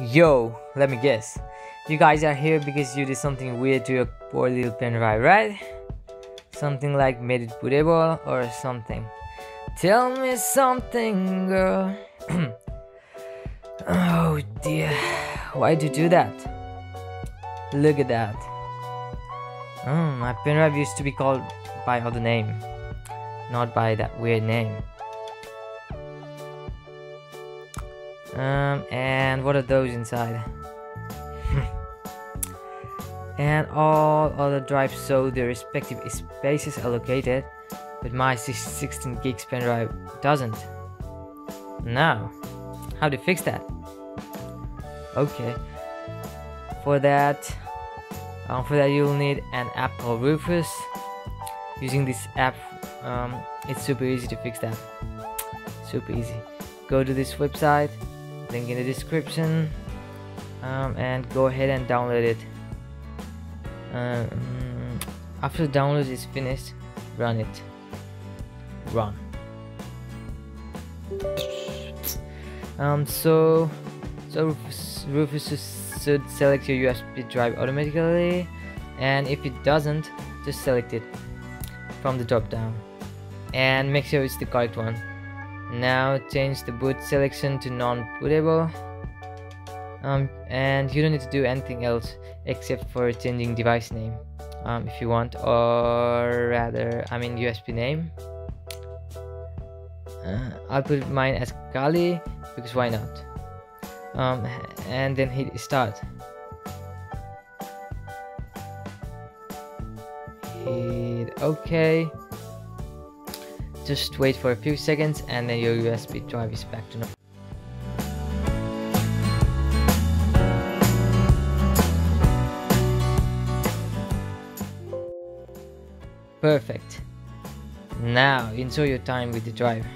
Yo, let me guess. You guys are here because you did something weird to your poor little pen drive, right? Something like made it bootable or something. Tell me something, girl. oh dear, why'd you do that? Look at that. Oh, my pen drive used to be called by other name, not by that weird name. Um, and what are those inside? and all other drives so their respective spaces allocated, but my 16 gigs pen drive doesn't. Now, how to fix that? Okay, for that, um, for that you'll need an app called Rufus. Using this app, um, it's super easy to fix that. Super easy. Go to this website link in the description um, and go ahead and download it. Um, after the download is finished run it. Run. Um, so so Rufus, should select your USB drive automatically and if it doesn't just select it from the drop down. And make sure it's the correct one now change the boot selection to non-bootable. Um, and you don't need to do anything else except for changing device name. Um, if you want or rather I mean USB name. Uh, I'll put mine as Kali because why not? Um, and then hit start. Hit OK just wait for a few seconds and then your USB drive is back to normal. Perfect. Now enjoy your time with the drive.